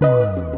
Thank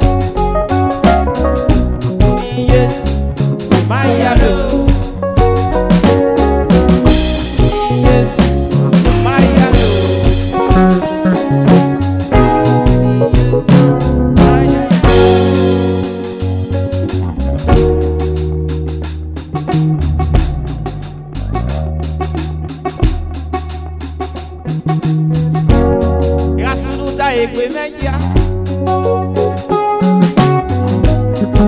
egbe mẹ́yà.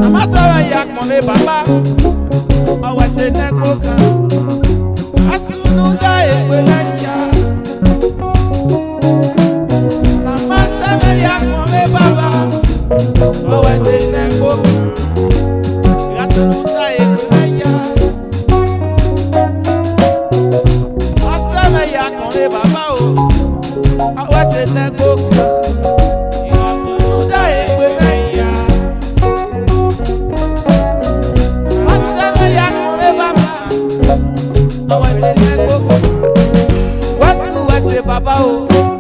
Amasọ̀rọ̀ ìyá kùnrin bàbá ọ̀wẹ̀ ṣe nẹ́gbó kan. Asúnú dá egbe mẹ́yà. Amasọ̀rọ̀ ìyá kùnrin bàbá ọ̀wẹ̀ ṣe nẹ́gbó kan. Asúnú dá egbe mẹ́yà. Asúnú ìyá kùnrin bàbá o ọ̀wẹ̀ ṣe nẹ́gbó kan. ọmọ ìlú ẹgbẹ́ òkú wá sí wá sí bàbá o.